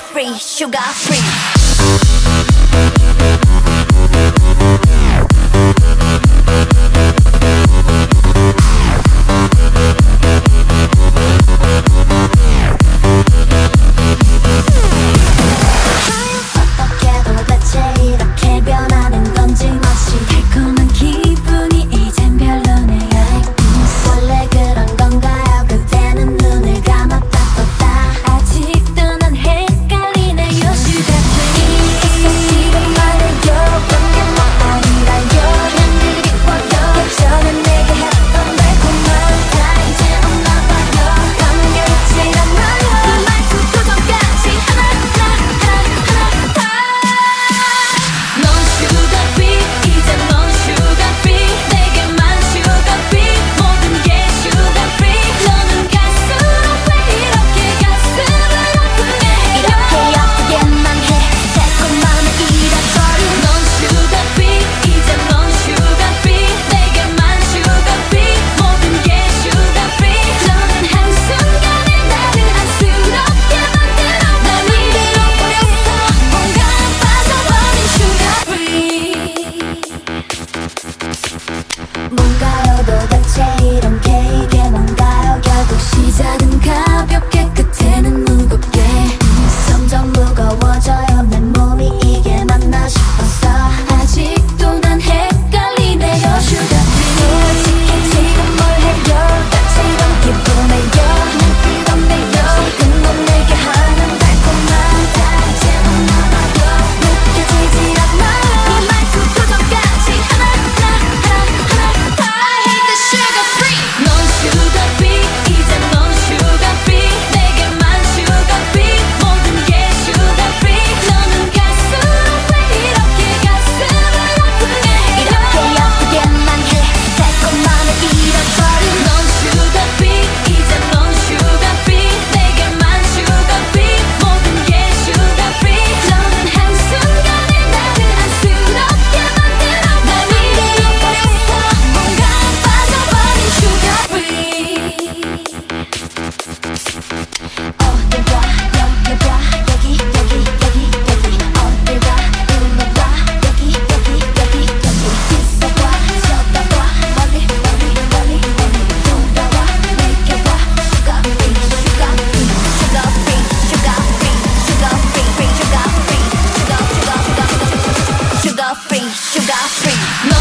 free, sugar free. sugar free, sugar free. No